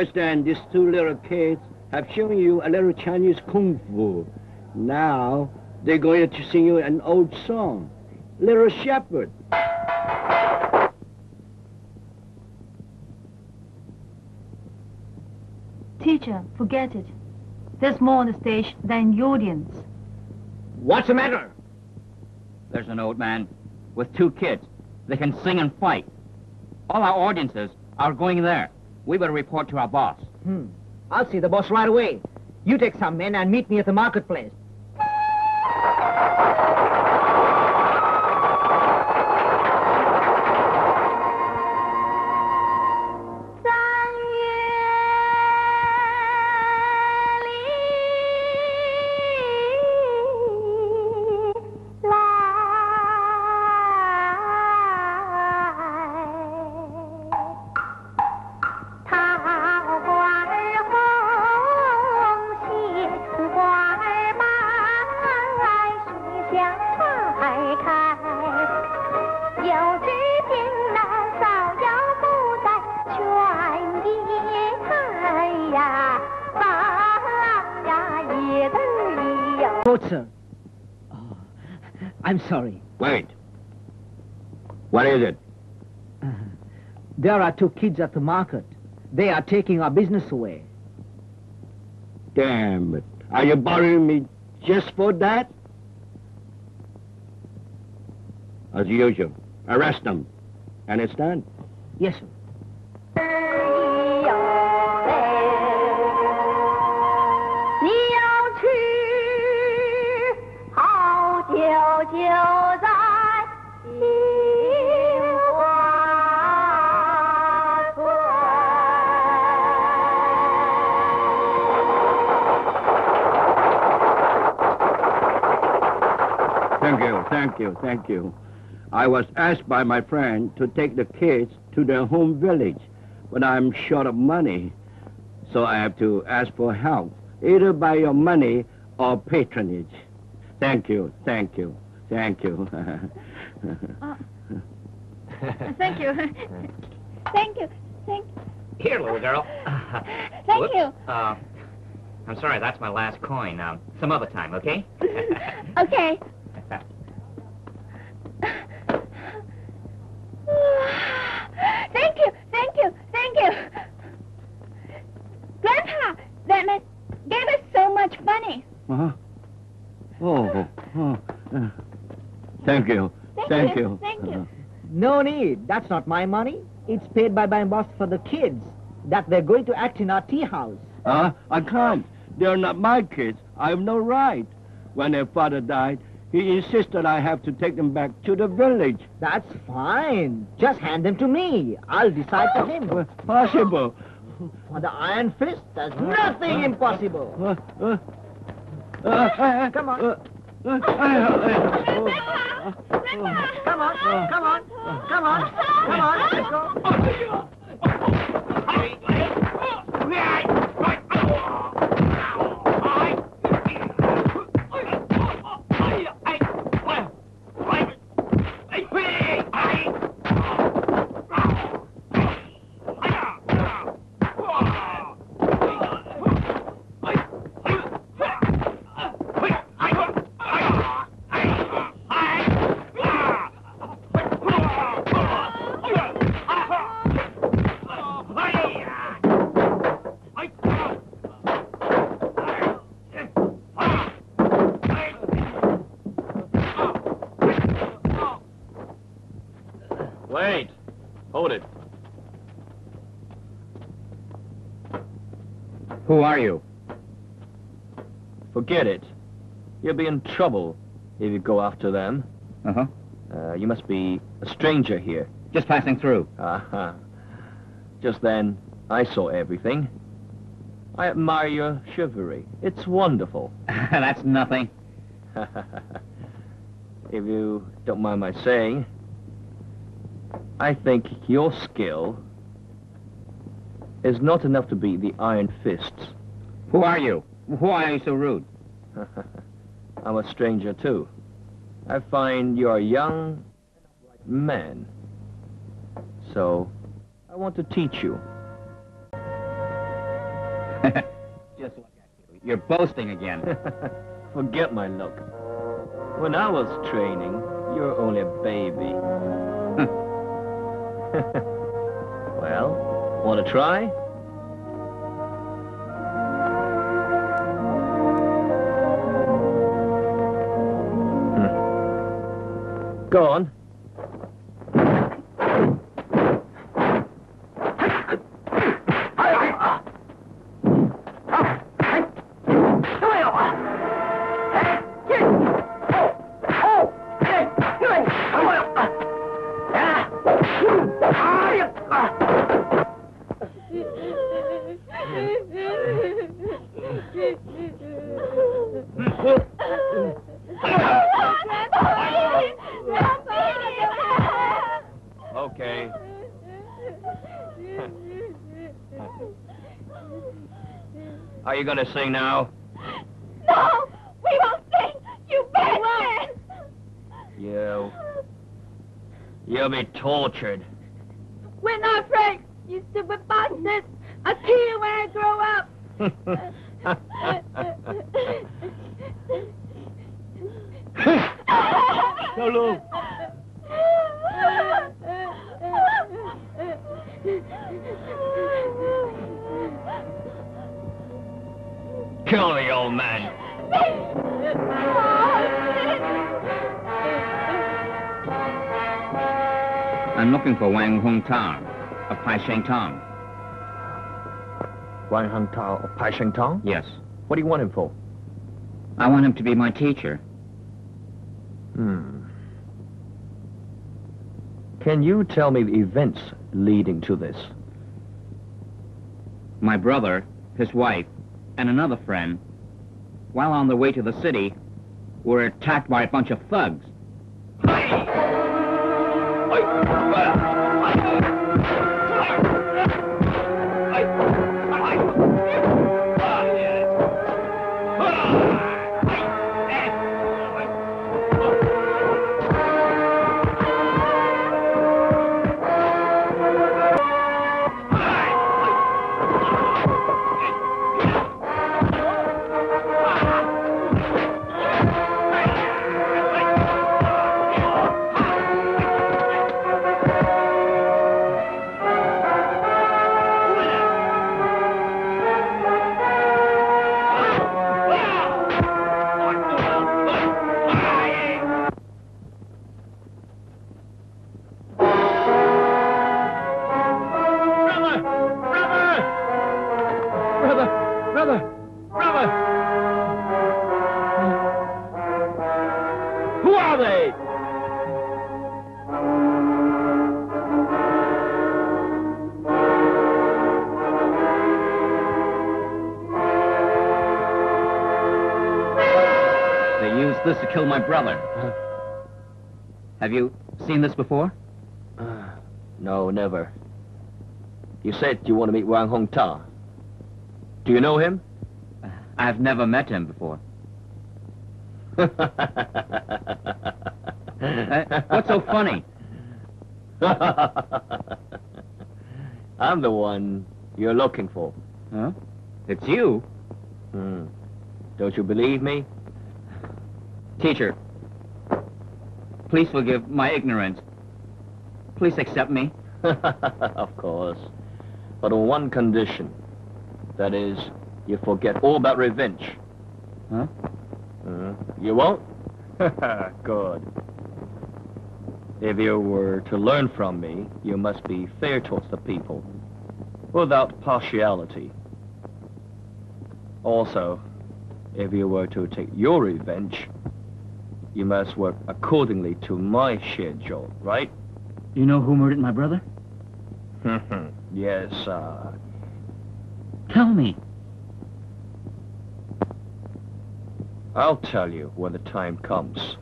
Just then, these two little kids have shown you a little Chinese kung fu. Now, they're going to sing you an old song, Little Shepherd. Teacher, forget it. There's more on the stage than the audience. What's the matter? There's an old man with two kids. They can sing and fight. All our audiences are going there. We better report to our boss. Hmm. I'll see the boss right away. You take some men and meet me at the marketplace. There are two kids at the market. They are taking our business away. Damn it. Are you bothering me just for that? As usual, arrest them. Understand? Yes, sir. 你要 Thank you, thank you. I was asked by my friend to take the kids to their home village, but I'm short of money. So I have to ask for help, either by your money or patronage. Thank you, thank you, thank you. Thank you. Thank you. Thank, Here, little girl. thank Whoops. you. Uh, I'm sorry, that's my last coin. Um, some other time, okay? Okay. thank you, thank you, thank you. Grandpa, that man gave us so much money. Huh? Oh, oh, uh, thank you, Thank thank you, you. thank you. No need. That's not my money. It's paid by my boss for the kids. That they're going to act in our tea house. Huh? I can't. They're not my kids. I have no right. When their father died, he insisted I have to take them back to the village. That's fine. Just hand them to me. I'll decide for him. Uh, Possible. For the Iron Fist, there's nothing impossible. Uh, uh, uh, uh, Come on. Uh, uh, uh, uh, oh, Come on, come on, come on, come on, let's go. Who are you? Forget it. You'll be in trouble if you go after them. Uh-huh. Uh, you must be a stranger here. Just passing through. Uh-huh. Just then, I saw everything. I admire your chivalry. It's wonderful. that's nothing. if you don't mind my saying, I think your skill is not enough to beat the Iron Fists. Who are you? Why are you so rude? I'm a stranger, too. I find you're a young man. So, I want to teach you. Just look at you. You're boasting again. Forget my look. When I was training, you were only a baby. well, want to try? Hmm. Go on. You gonna sing now? No, we won't sing. You bad man. You. You'll be tortured. Kill me, old man. I'm looking for Wang Hung Tang of Pai Sheng Tong. Wang Hung Tao of Pai Sheng Tong? Yes. What do you want him for? I want him to be my teacher. Hmm. Can you tell me the events leading to this? My brother, his wife, and another friend, while on the way to the city, were attacked by a bunch of thugs. To kill my brother. Have you seen this before? No, never. You said you want to meet Wang Hong Ta. Do you know him? I've never met him before. Uh, what's so funny? I'm the one you're looking for. Huh? It's you? Hmm. Don't you believe me? Teacher, please forgive my ignorance. Please accept me. of course. But on one condition. That is, you forget all about revenge. Huh? Uh, you won't? Good. If you were to learn from me, you must be fair towards the people, without partiality. Also, if you were to take your revenge, you must work accordingly to my schedule, right? You know who murdered my brother? yes, uh, Tell me. I'll tell you when the time comes.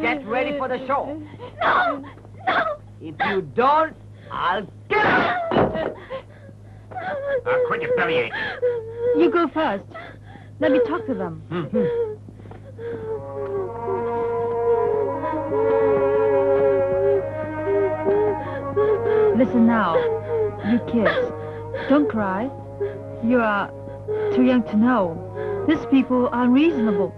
Get ready for the show. No! No! If you don't, I'll kill you. quit your bellyache. You go first. Let me talk to them. Hmm, hmm. Listen now, you kids. Don't cry. You are too young to know. These people are unreasonable.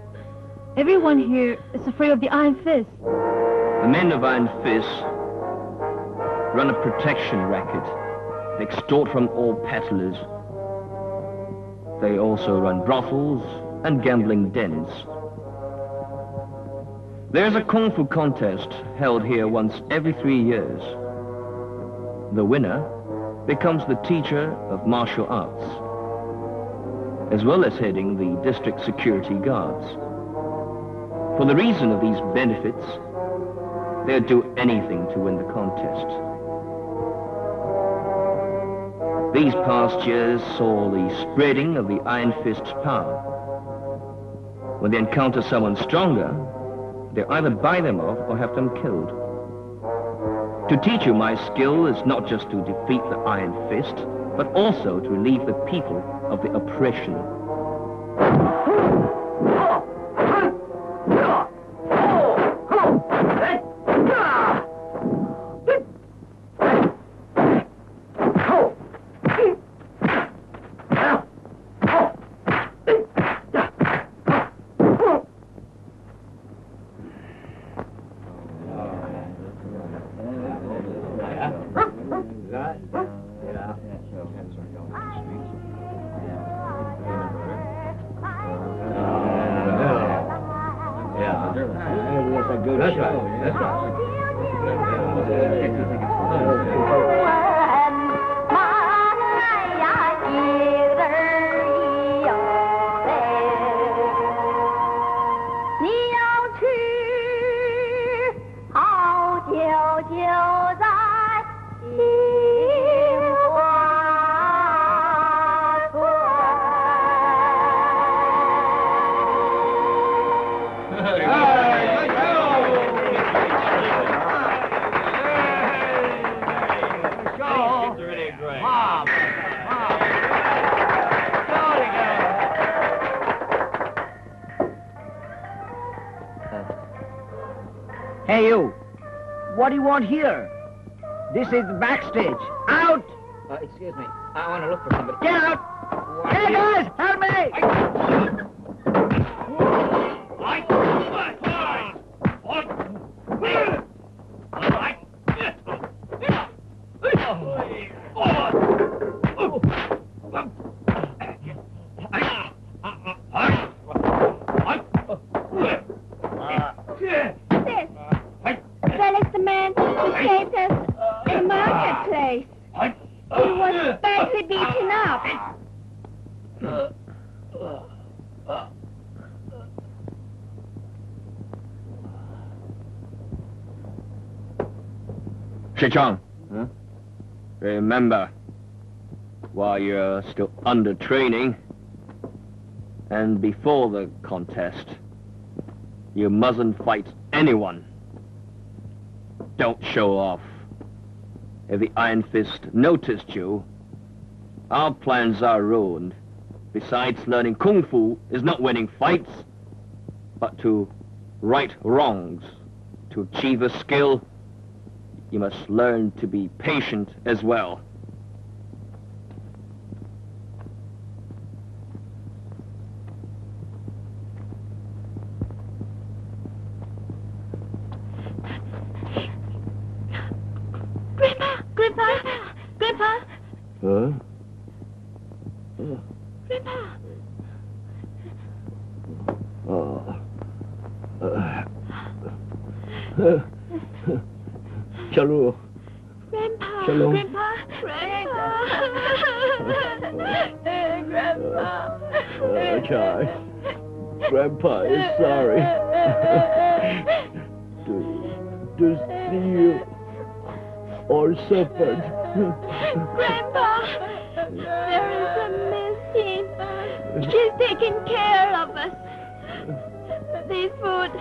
Everyone here is afraid of the Iron Fist. The men of Iron Fist run a protection racket. Extort from all peddlers. They also run brothels and gambling dens. There's a kung fu contest held here once every three years. The winner becomes the teacher of martial arts, as well as heading the district security guards. For the reason of these benefits, they'd do anything to win the contest. These past years saw the spreading of the Iron Fist's power. When they encounter someone stronger, they either buy them off or have them killed. To teach you my skill is not just to defeat the Iron Fist, but also to relieve the people of the oppression. What do you want here? This is the backstage. Shichang. Remember, while you're still under training and before the contest, you mustn't fight anyone. Don't show off. If the Iron Fist noticed you, our plans are ruined. Besides, learning Kung Fu is not winning fights, but to right wrongs. To achieve a skill, you must learn to be patient as well. Suffered. Grandpa, there is a missing. She's taking care of us. This food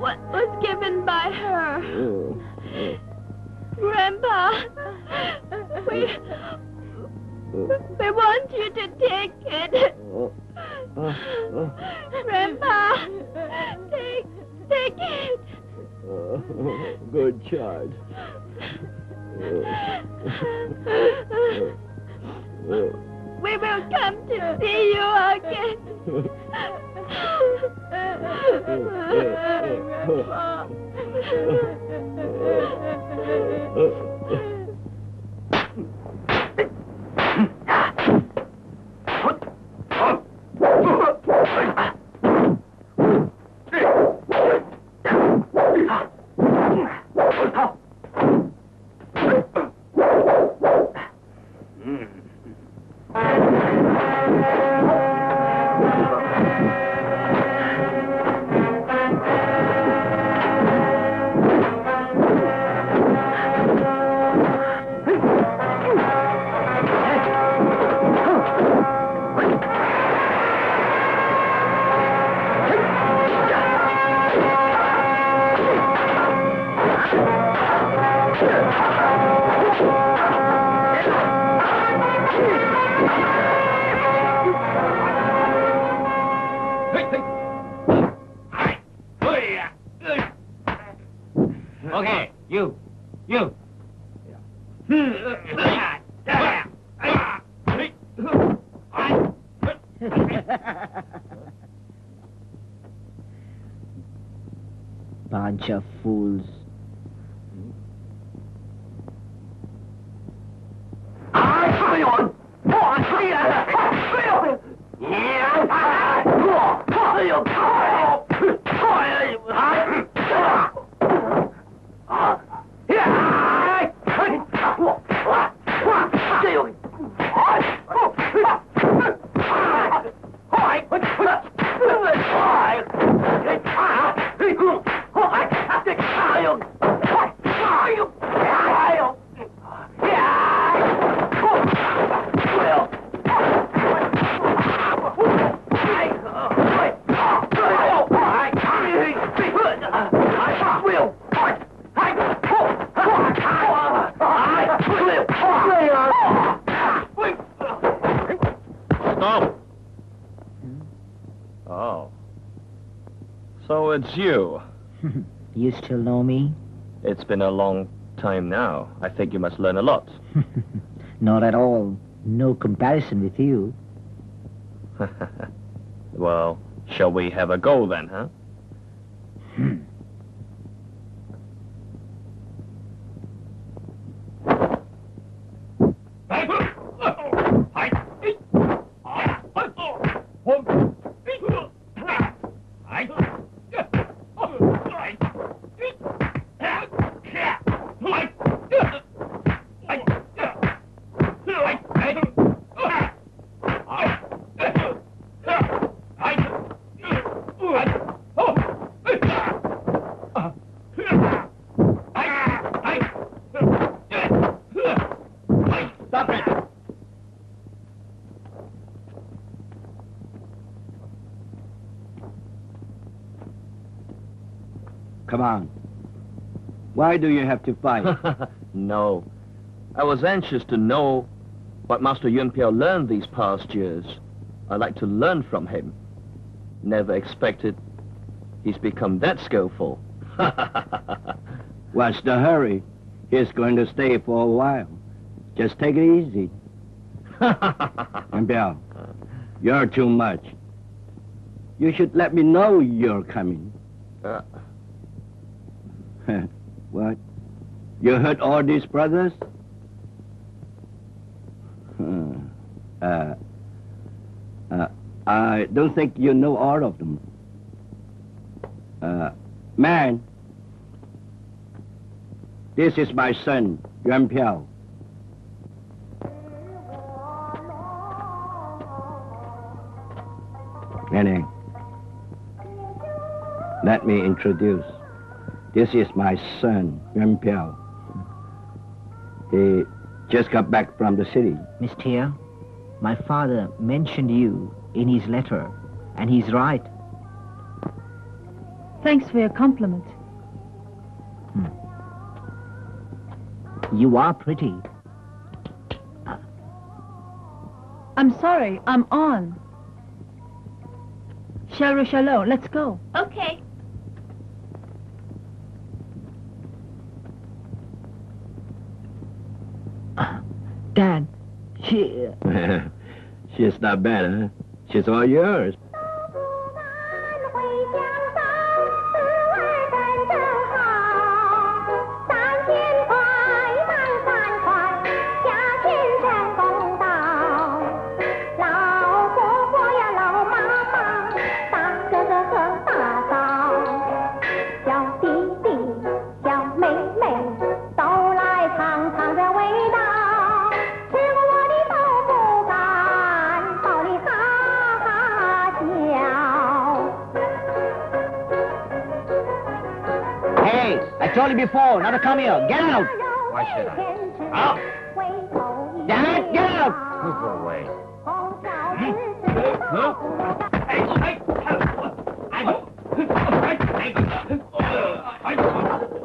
wa- was given by her. Oh. Grandpa, we, we want you to take it. Oh. Grandpa, take, take it. Good child. Oh. We will come to see you again. Grandpa. Okay, So it's you. You still know me? It's been a long time now. I think you must learn a lot. Not at all. No comparison with you. well, shall we have a go then, huh? Stop it! Come on. Why do you have to fight? no. I was anxious to know what Master Yun Piao learned these past years. I'd like to learn from him. Never expected he's become that skillful. What's the hurry? He's going to stay for a while. Just take it easy. Bill, you're too much. You should let me know you're coming. Uh? You heard all these brothers? Hmm. Uh, uh, I don't think you know all of them. Uh, man, this is my son, Yuan Piao. Manning, let me introduce. This is my son, Yuan Piao. He just got back from the city. Miss Tia, my father mentioned you in his letter, and he's right. Thanks for your compliment. Hmm. You are pretty. I'm sorry, I'm on. Shall Shalom, let's go. Okay. Dad, she... She's not bad, huh? She's all yours. Told you before not to come here. Get out! Why should I? Out! Dad, get out! Go away.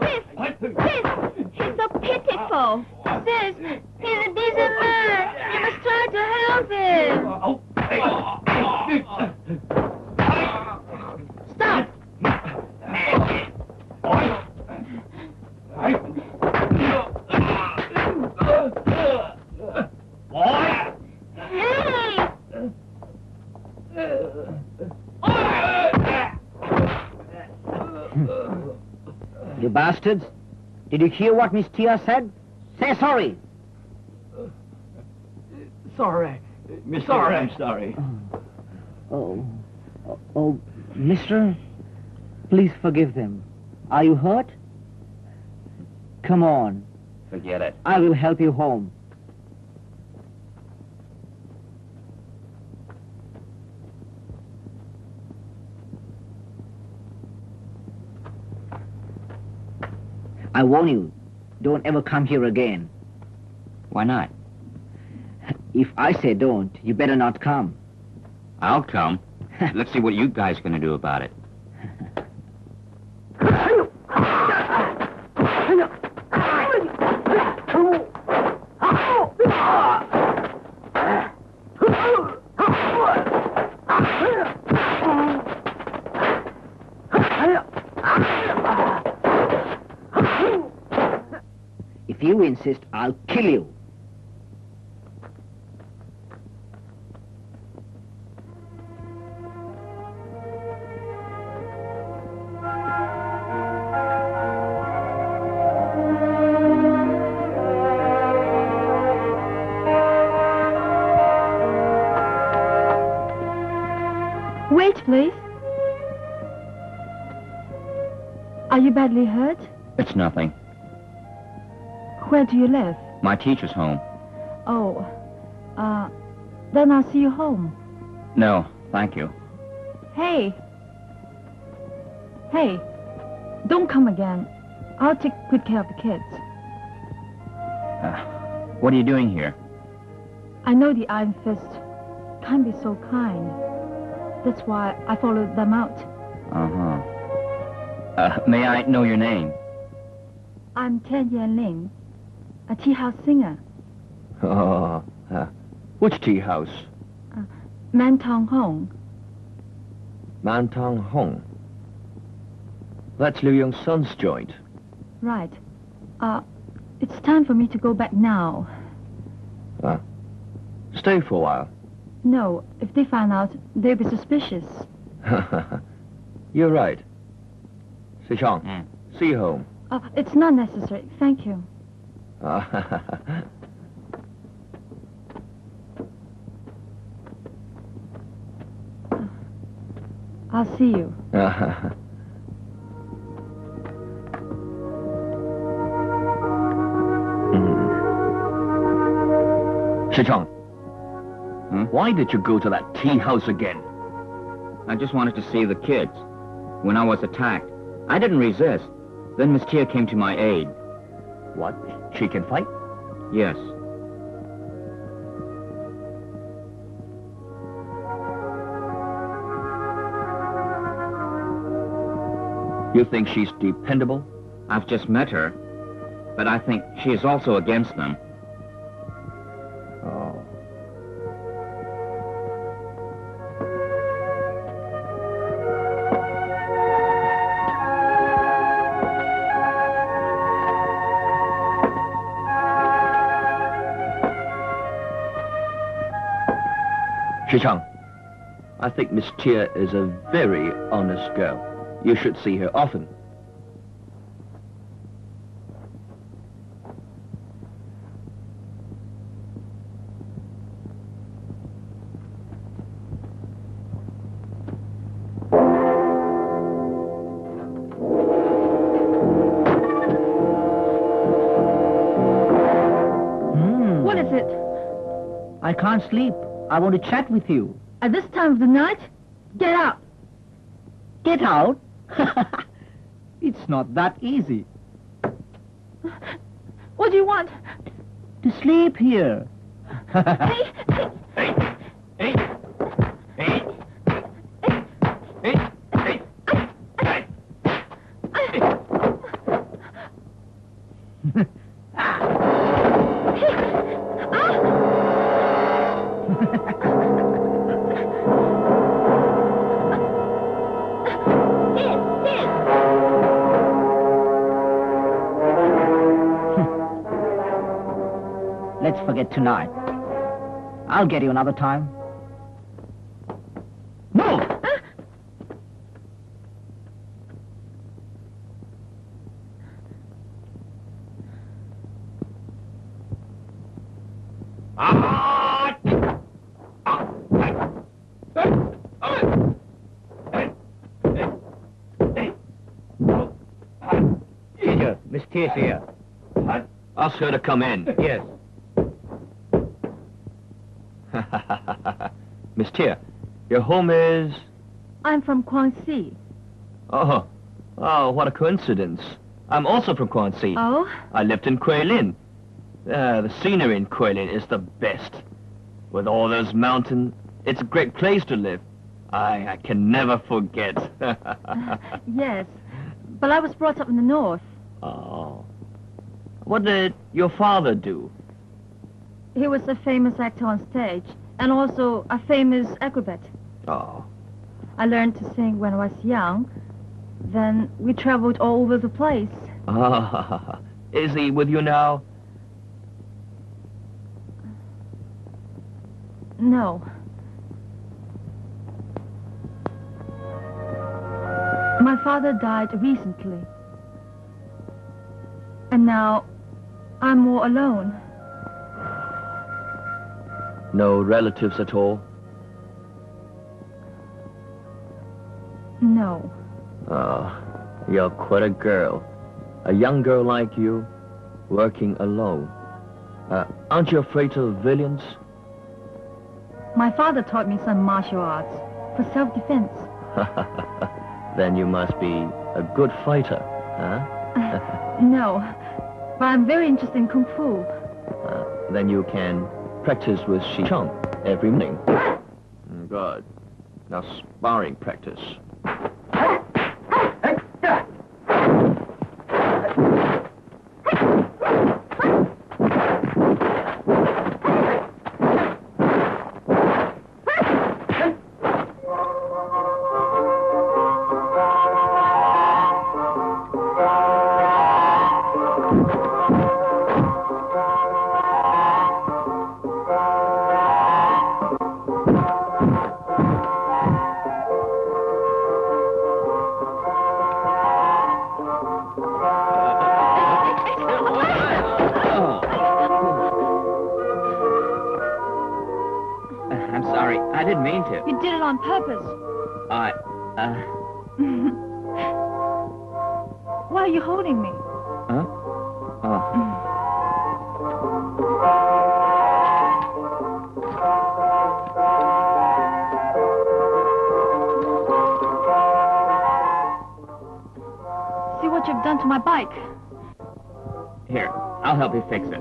Sis, sis, he's so pitiful. Sis, he's a decent man. You must try to help him. Stop! Hey! You bastards! Did you hear what Miss Tia said? Say sorry! Sorry. Sorry. I'm sorry. Oh, oh, oh, mister, please forgive them. Are you hurt? Come on, Forget it. I will help you home. I warn you, don't ever come here again. Why not? If I say don't, you better not come. I'll come. Let's see what you guys are gonna do about it. you insist, I'll kill you. Wait, please. Are you badly hurt? It's nothing. Where do you live? My teacher's home. Oh, uh, then I'll see you home. No, thank you. Hey. Hey, don't come again. I'll take good care of the kids. Uh, what are you doing here? I know the Iron Fist can't be so kind. That's why I followed them out. Uh-huh. Uh, may I know your name? I'm Tian Yan Ling, a tea house singer. Oh, uh, which tea house? Man Tong Hong. Mantang Hong. That's Liu Young Sun's joint. Right. Uh, it's time for me to go back now. Stay for a while. No, if they find out, they'll be suspicious. You're right. Sichong, Mm. see you home. Uh, it's not necessary. Thank you. I'll see you. Sichong, Hmm? why did you go to that tea house again? I just wanted to see the kids. When I was attacked, I didn't resist. Then Miss Tia came to my aid. What? She can fight? Yes. You think she's dependable? I've just met her, but I think she is also against them. Shichang, I think Miss Tia is a very honest girl. You should see her often. Hmm. What is it? I can't sleep. I want to chat with you. At this time of the night? Get out. Get out? it's not that easy. What do you want? To sleep here. Hey, hey, forget tonight. I'll get you another time. No! Teacher, Miss Tia's here. Ask her to come in. Yes. Home is... I'm from Guangxi. Oh, oh, what a coincidence. I'm also from Guangxi. Oh? I lived in Kuilin. Uh, the scenery in Kuilin is the best. With all those mountains, it's a great place to live. I, I can never forget. Yes. But I was brought up in the north. oh. What did your father do? He was a famous actor on stage and also a famous acrobat. Oh. I learned to sing when I was young. Then we traveled all over the place. Ah, is he with you now? No. My father died recently. And now I'm more alone. No relatives at all? No. Oh, you're quite a girl. A young girl like you, working alone. Uh, aren't you afraid of villains? My father taught me some martial arts for self-defense. then you must be a good fighter, huh? No, but I'm very interested in Kung Fu. Uh, then you can practice with Xi Chang every morning. Mm, Good. Now sparring practice. You've done to my bike. Here, I'll help you fix it.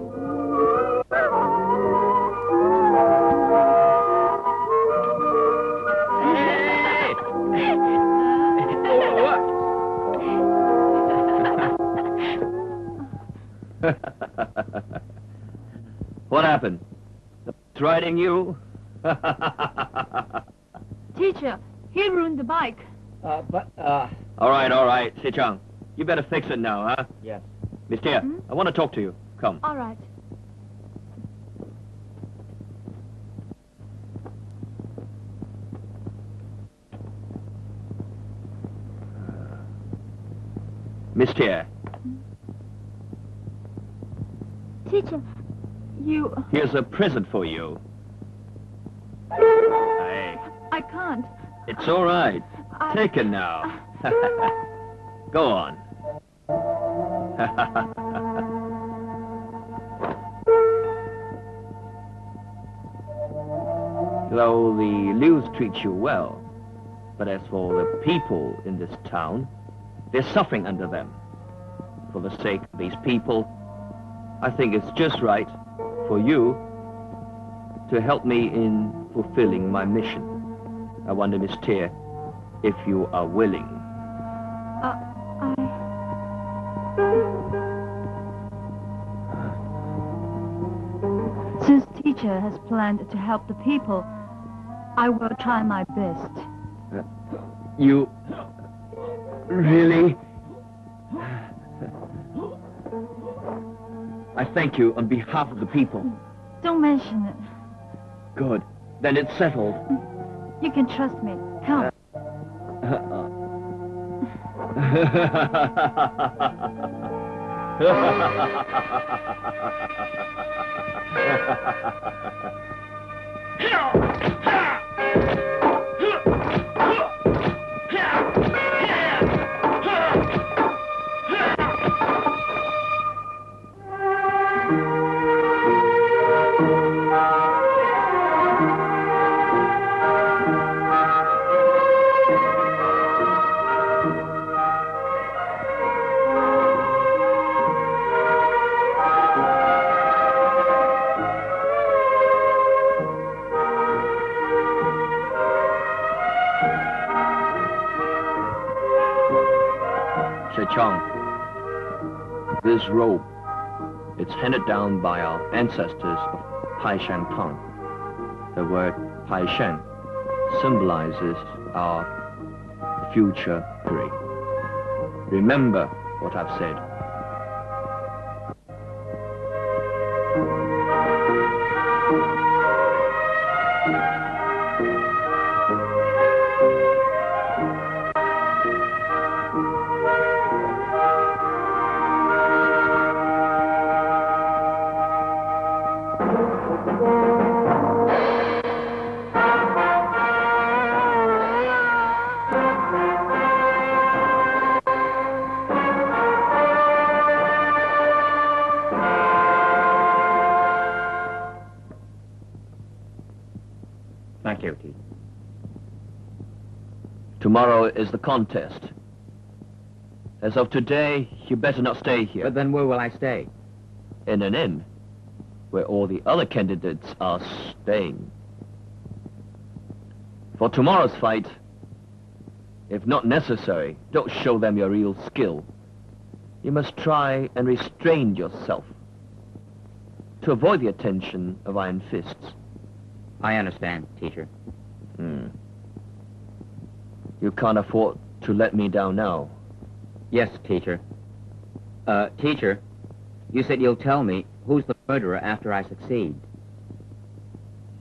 Hey! what happened? It's riding you? Teacher, he ruined the bike. Uh, but, uh, all right, all right, Xi Chang. You better fix it now, huh? yes. Miss Tia, Hmm? I want to talk to you. Come. All right. Miss Tia, Teacher, you... here's a present for you. Hey, I can't. it's all right. I... Take it now. Go on. Though the Lius treat you well, but as for the people in this town, they're suffering under them. For the sake of these people, I think it's just right for you to help me in fulfilling my mission. I wonder, Miss Tia, if you are willing. Has planned to help the people, I will try my best. You really? I thank you on behalf of the people. Don't mention it. Good. Then it's settled. You can trust me. Come. Uh, uh, uh. Chong, this robe, it's handed down by our ancestors of Pai Shan Tong. The word Pai Shan symbolizes our future history. Remember what I've said. Is the contest. As of today, you better not stay here. But then where will I stay? in an inn where all the other candidates are staying. For tomorrow's fight, if not necessary, don't show them your real skill. You must try and restrain yourself to avoid the attention of Iron Fists. I understand, teacher. You can't afford to let me down now. Yes, teacher. Uh, teacher, you said you'll tell me who's the murderer after I succeed.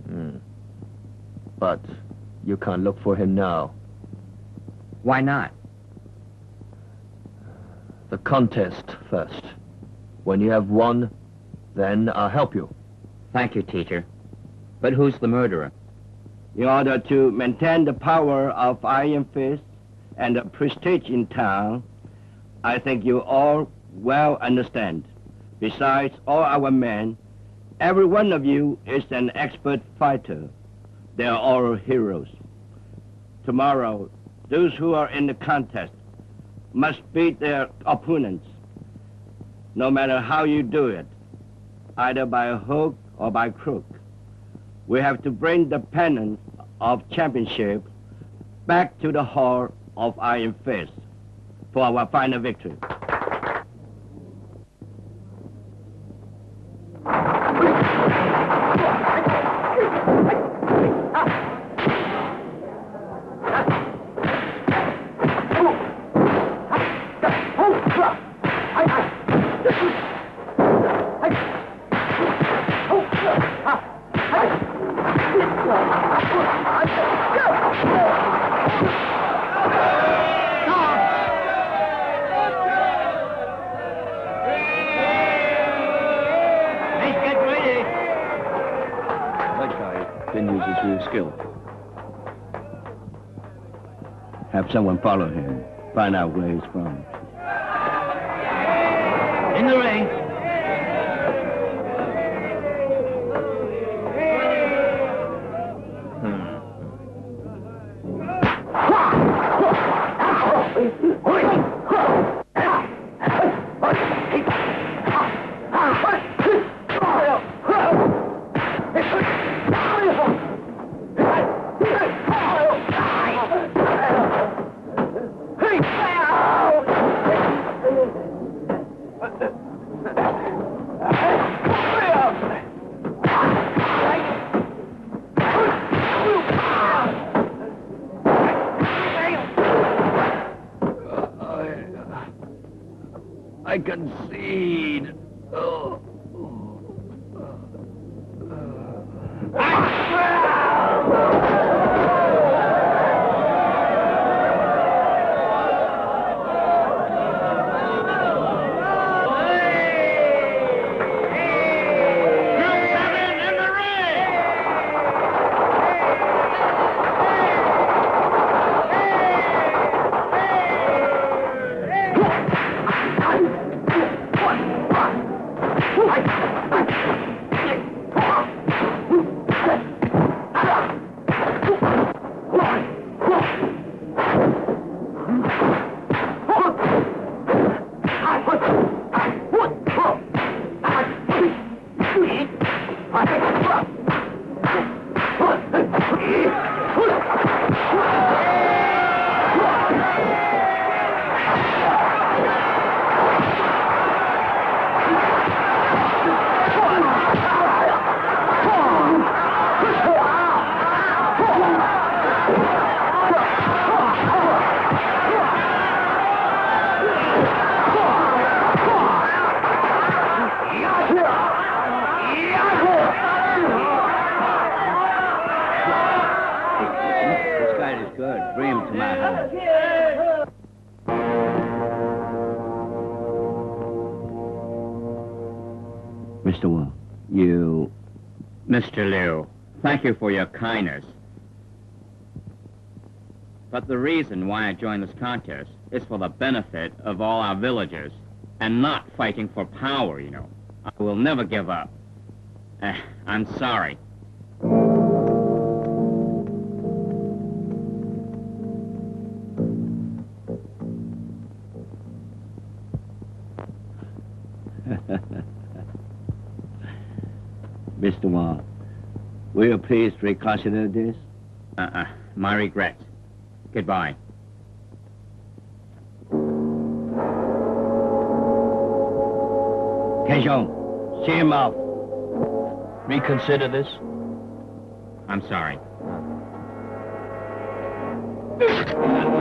Hmm. But you can't look for him now. Why not? The contest first. When you have won, then I'll help you. Thank you, teacher. But who's the murderer? In order to maintain the power of Iron Fist and the prestige in town, I think you all well understand. Besides all our men, every one of you is an expert fighter. They are all heroes. Tomorrow, those who are in the contest must beat their opponents, no matter how you do it, either by hook or by crook. We have to bring the pennant of championship back to the hall of Iron Fist for our final victory. That guy didn't use his real skill. Have someone follow him, find out where he's from. Thank you for your kindness. But the reason why I joined this contest is for the benefit of all our villagers and not fighting for power, you know. I will never give up. Eh, I'm sorry. Will you please reconsider this? Uh-uh. My regrets. Goodbye. Kenshong, see him out. Reconsider this? I'm sorry.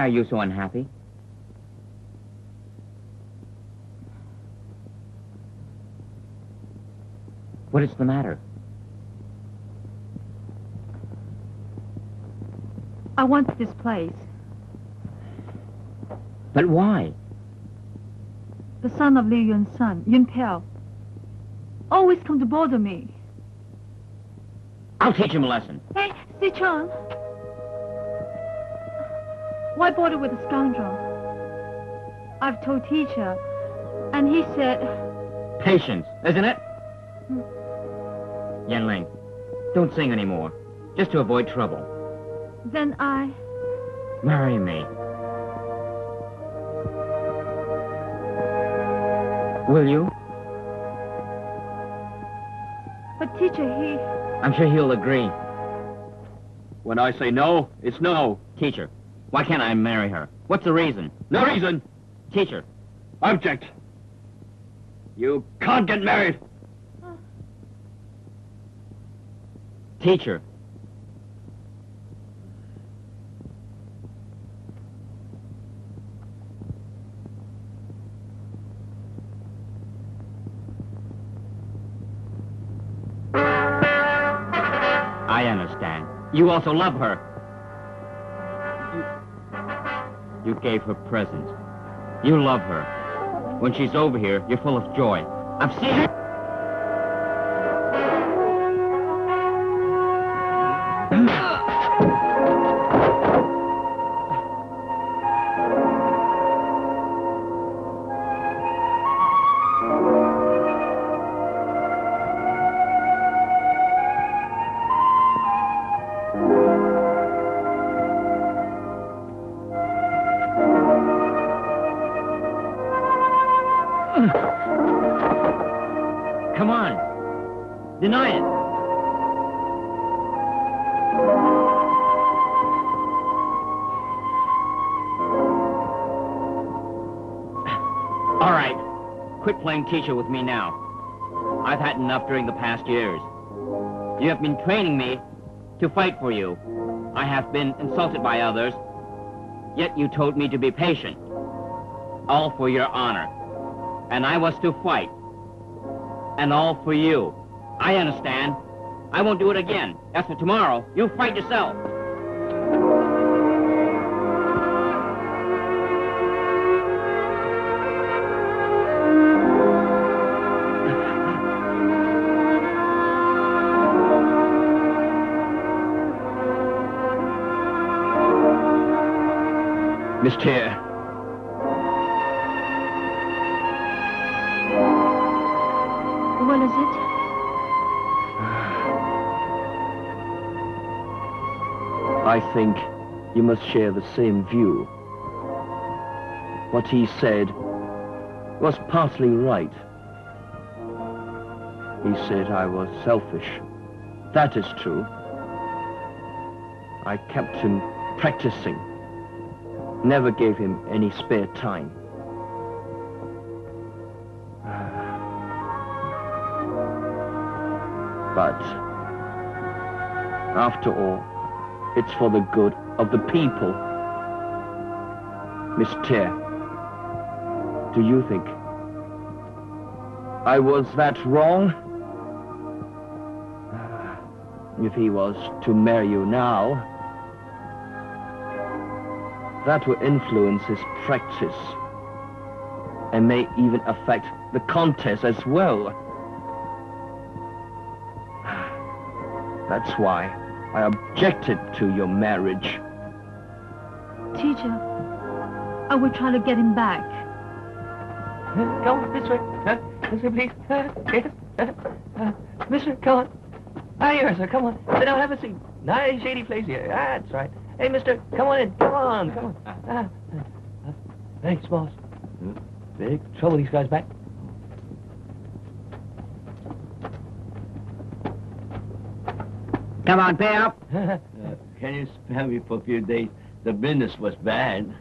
why are you so unhappy? What is the matter? I want this place. But why? The son of Liu Yun's son, Yun Pao, always come to bother me. I'll teach him a lesson. Hey, Si Chang. Why bother with a scoundrel? I've told teacher, and he said, Patience, isn't it? Hmm. Yanling, don't sing anymore. Just to avoid trouble. then I... Marry me. Will you? But teacher, he... I'm sure he'll agree. When I say no, it's no. Teacher, why can't I marry her? What's the reason? No reason. Teacher, Object. You can't get married. teacher. I understand. You also love her. You, gave her presents. You love her. When she's over here, you're full of joy. I've seen it. Playing teacher with me now. I've had enough during the past years. You have been training me to fight for you. I have been insulted by others, yet you told me to be patient. All for your honor. And I was to fight. And all for you. I understand. I won't do it again. As for tomorrow, you fight yourself. Miss Tia, What is it? I think you must share the same view. What he said was partly right. He said I was selfish. That is true. I kept him practicing. Never gave him any spare time. But after all, it's for the good of the people. Miss Tia, do you think I was that wrong? If he was to marry you now, that will influence his practice and may even affect the contest as well. That's why I objected to your marriage. Teacher, I will try to get him back. Come on, this way. Uh, this way, please. Uh, yes. Uh, uh, mister, come on. Ah, here, sir. Come on. Sit down, have a seat. Nice, shady place here. Ah, that's right. Hey, mister, come on in. Come on, come on. Ah, uh, thanks, boss. Big trouble these guys back. Come on, pay up. Can you spare me for a few days? The business was bad.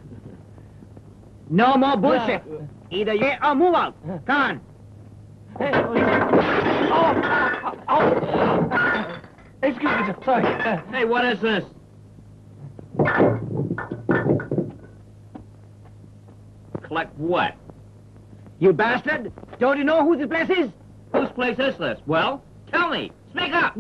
No more bullshit. Either you or move out. Come on. Hey, oh, oh, oh. Excuse me, sir. Sorry. Uh, Hey, what is this? What? You bastard. Don't you know who this place is? Whose place is this? Well, tell me. Speak up.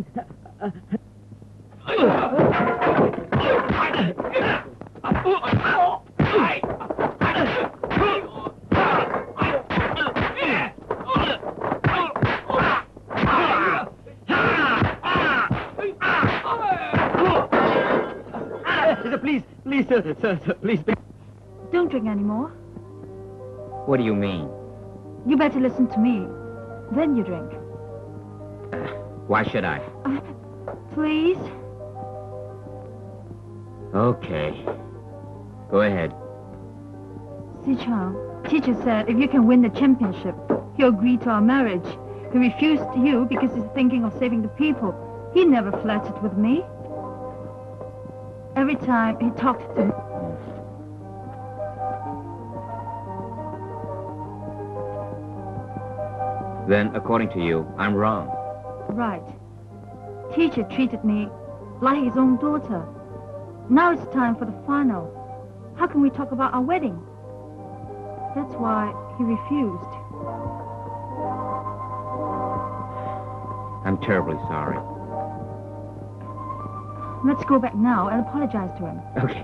Sir, please, please, sir, sir, sir, please. Don't drink anymore. What do you mean? You better listen to me. Then you drink. Why should I? Uh, please? Okay. Go ahead. Si Chang, teacher said if you can win the championship, he'll agree to our marriage. He refused you because he's thinking of saving the people. He never flirted with me. Every time he talked to me, Then, according to you, I'm wrong. right. Teacher treated me like his own daughter. Now it's time for the final. How can we talk about our wedding? That's why he refused. I'm terribly sorry. Let's go back now and apologize to him. Okay.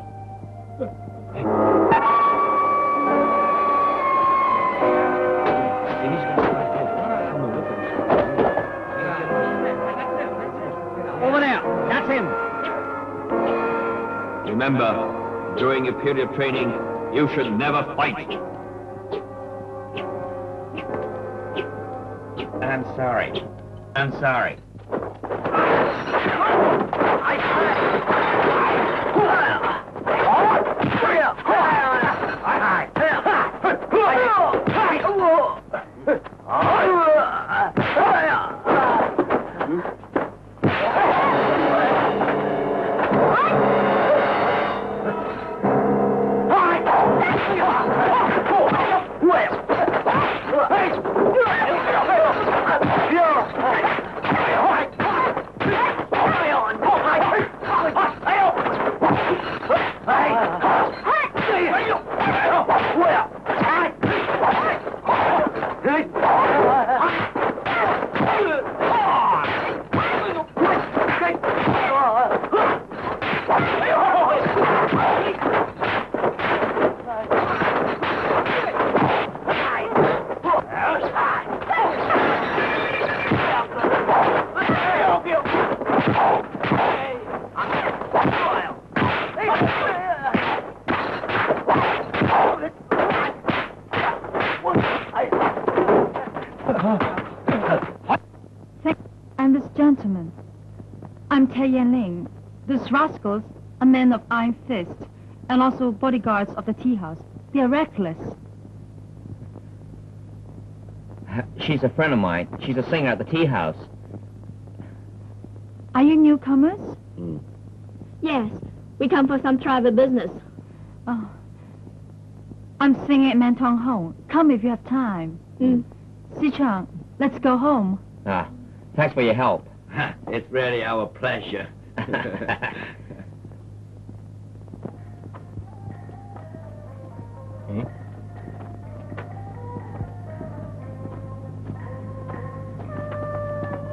Remember, during a period of training, you should never fight. I'm sorry. I'm sorry. Lên! Iron fist and also bodyguards of the tea house. They are reckless. She's a friend of mine. She's a singer at the tea house. Are you newcomers? Mm. Yes, we come for some tribal business. Oh. I'm singing at Mantong Home. Come if you have time. Mm. Si Chang, let's go home. Ah, thanks for your help. it's really our pleasure.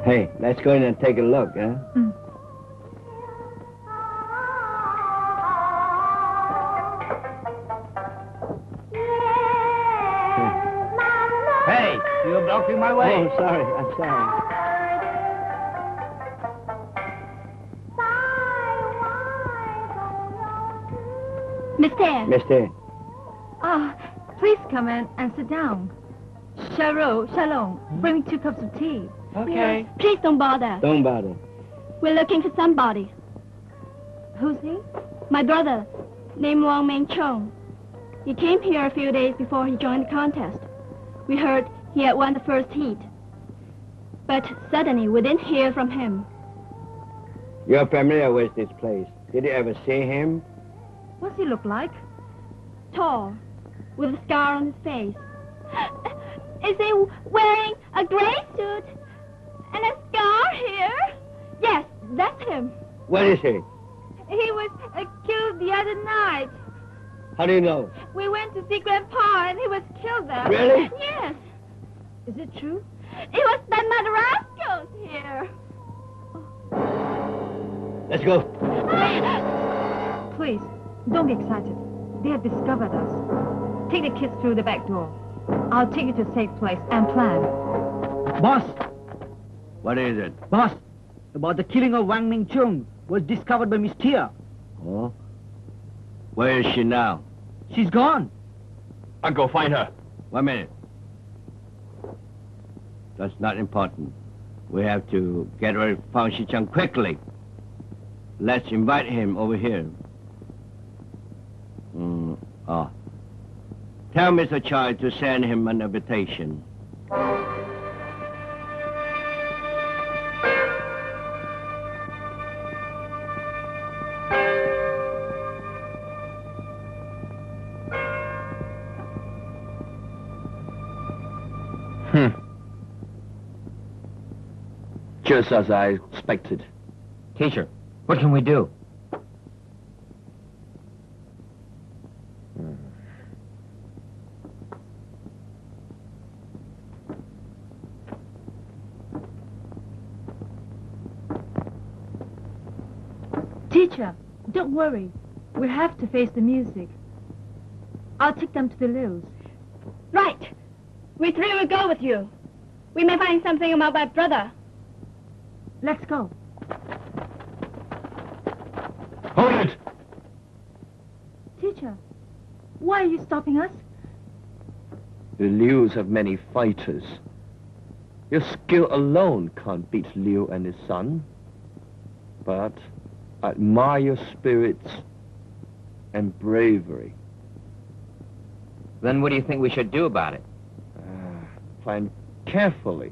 hey, let's go in and take a look, huh? Mm. Hey, you're blocking my way. Oh, sorry, I'm sorry. Mister, Mister, Ah, please come in and sit down. Sharo, Shalom, bring me two cups of tea. Okay. please don't bother. don't bother. We're looking for somebody. Who's he? My brother, named Wang Ming Chong. He came here a few days before he joined the contest. We heard he had won the first heat. But suddenly we didn't hear from him. You're familiar with this place. Did you ever see him? What's he look like? Tall, with a scar on his face. Is he wearing a gray suit and a scar here? Yes, that's him. Where is he? He was uh, killed the other night. How do you know? We went to see Grandpa and he was killed there. Really? Yes, Is it true? it was the Madrascos here. Let's go. Please, don't be excited. They have discovered us. Take the kids through the back door. I'll take you to a safe place and plan. Boss, What is it? boss, about the killing of Wang Ming Chung was discovered by Miss Tia. Oh? Where is she now? She's gone. I'll go find her. One minute. That's not important. We have to get rid of Fang Shichang quickly. Let's invite him over here. Mm, oh. Tell Mr. Chai to send him an invitation. Just as I expected. Teacher, what can we do? Teacher, don't worry. We have to face the music. I'll take them to the Lius. Right. We three will go with you. We may find something about my brother. Let's go. Hold it! Teacher, why are you stopping us? The Lius have many fighters. Your skill alone can't beat Liu and his son. But I admire your spirits and bravery. Then what do you think we should do about it? Ah, plan carefully.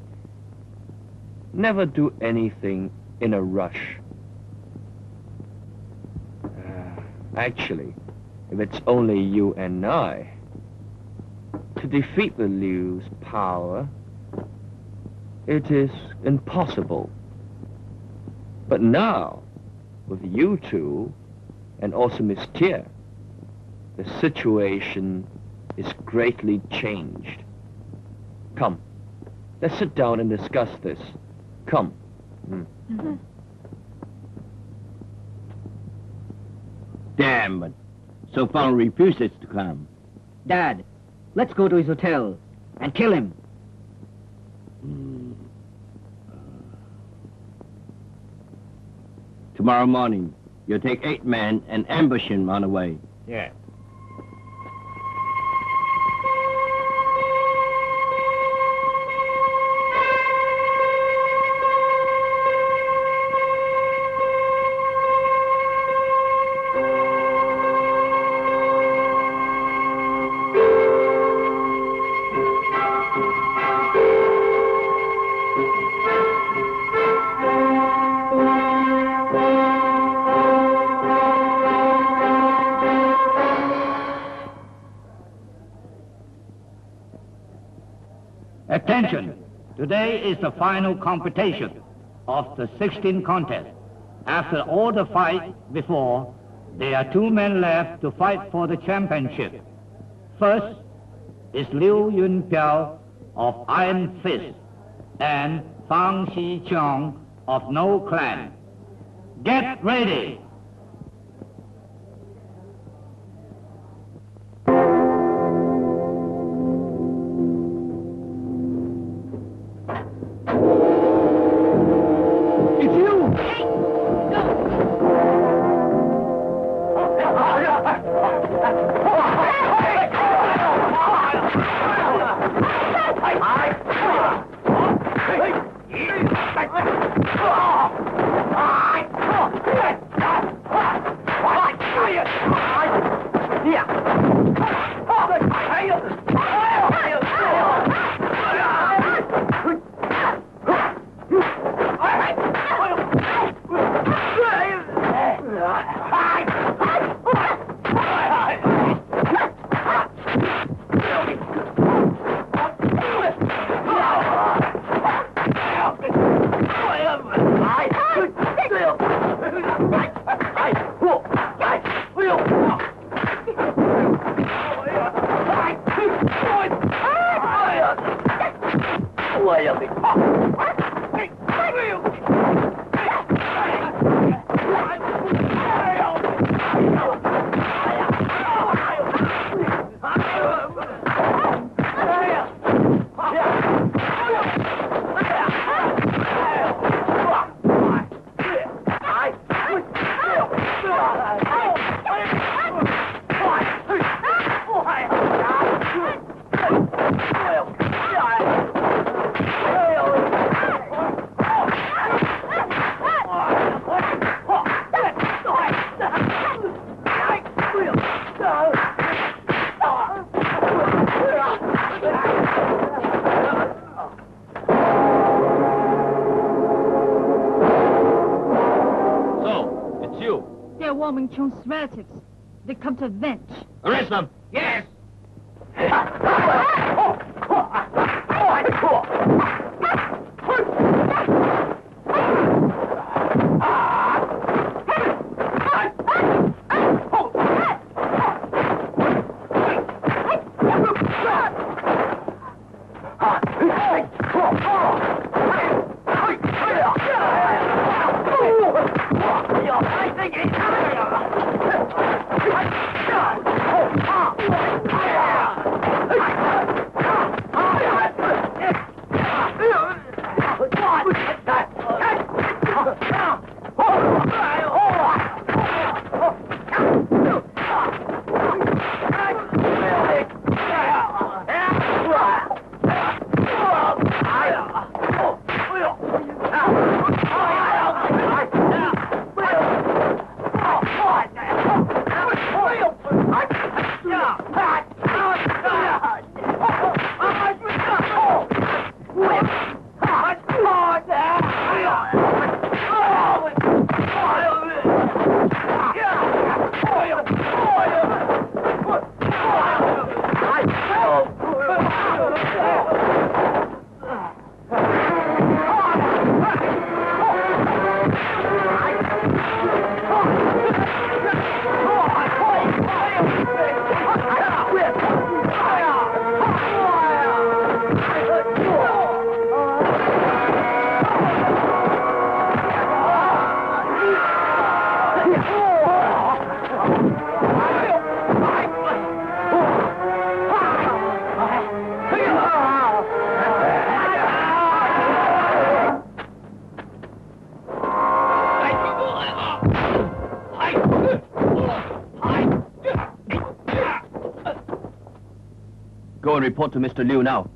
Never do anything in a rush. Ah, actually, if it's only you and I, to defeat the Liu's power, it is impossible. But now, with you two, and also Miss Tia, the situation is greatly changed. Come, let's sit down and discuss this. Come. Hmm. Damn it. So Fang refuses to come. Dad, let's go to his hotel and kill him. Mm. Uh, Tomorrow morning, you take eight men and ambush him on the way. Yeah. Is the final competition of the 16 contest. After all the fight before, there are two men left to fight for the championship. First is Liu Yunpiao of Iron Fist and Fang Xi Cheong of No Clan. Get ready! They're Wang Chung's relatives. Report to Mr. Liu now.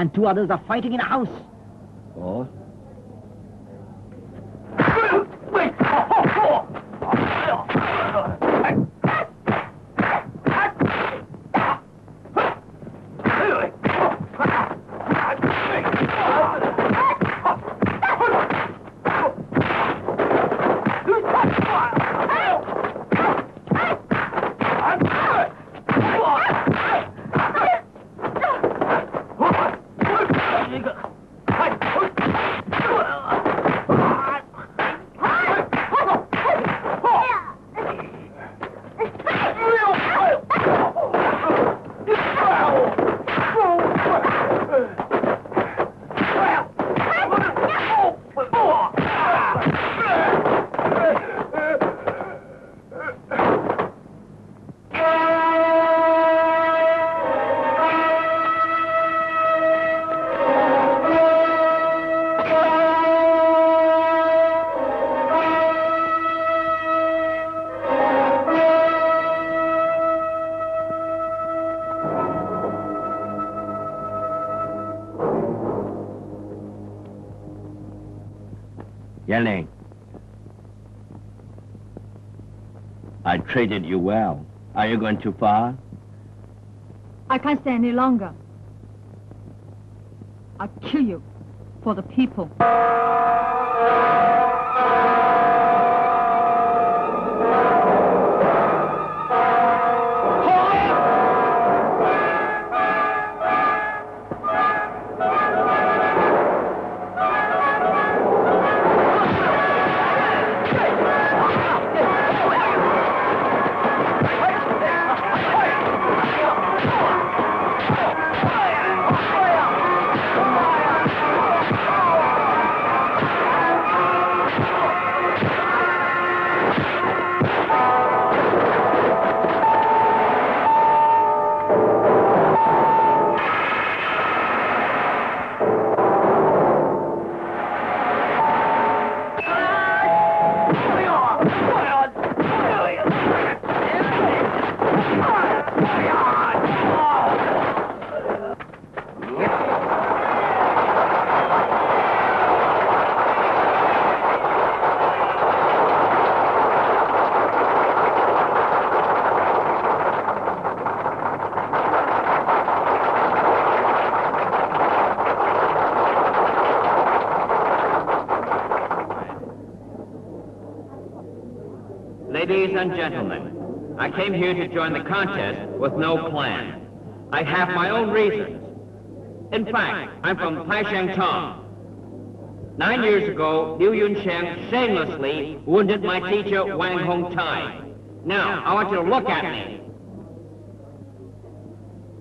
And two others are fighting in a house. I treated you well. Are you going too far? I can't stay any longer. I'll kill you for the people. And gentlemen, I came here to join the contest with no plan. I have my own reasons. In fact, I'm from Taishang Tong. Nine years ago, Liu Yunsheng shamelessly wounded my teacher Wang Hong Tai. Now, I want you to look at me.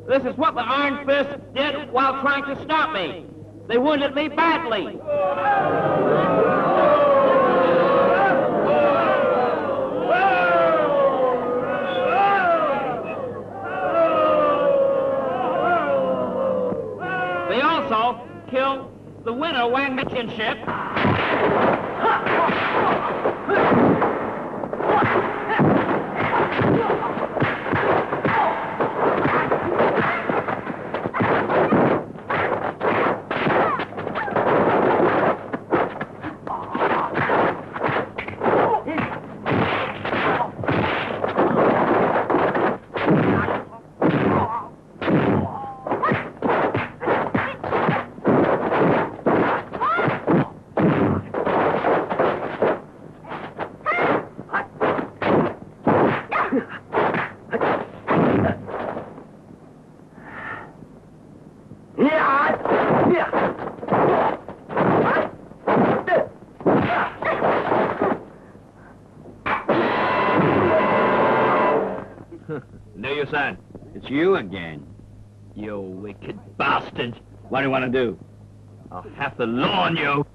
This is what the Iron Fist did while trying to stop me. They wounded me badly. Winner Wang Championship. Liu San, It's you again. you wicked bastard. What do you want to do? I'll have law on you.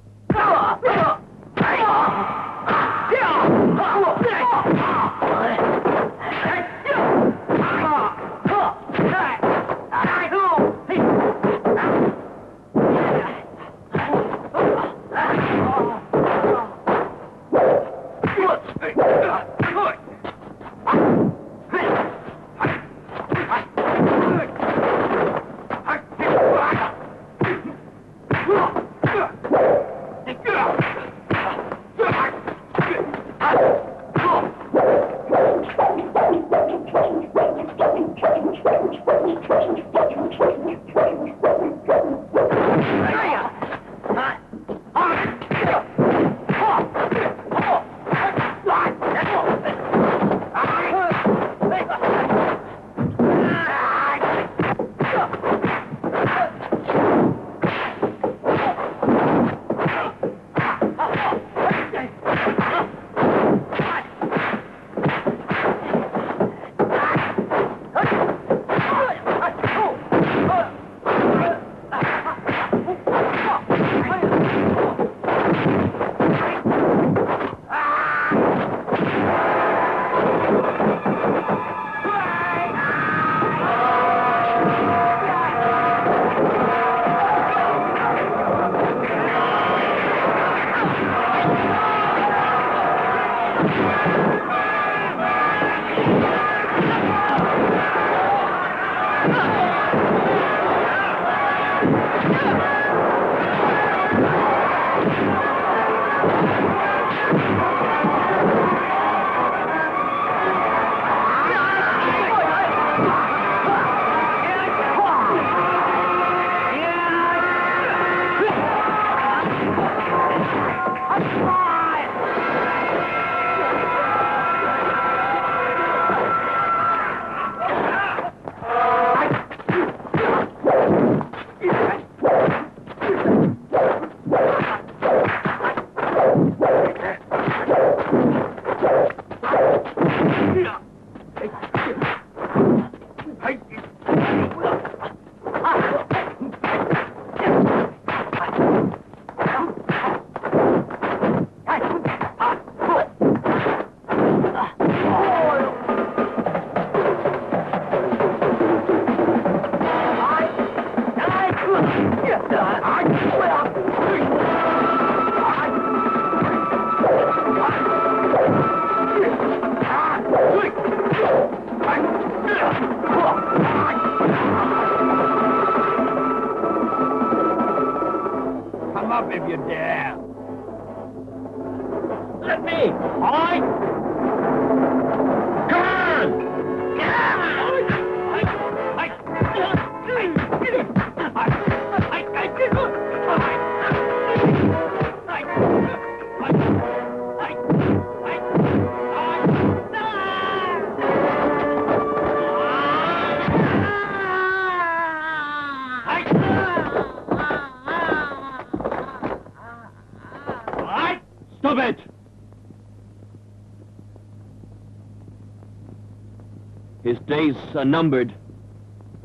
Are numbered.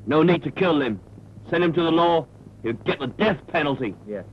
No need to kill him. Send him to the law. He'll get the death penalty. Yes.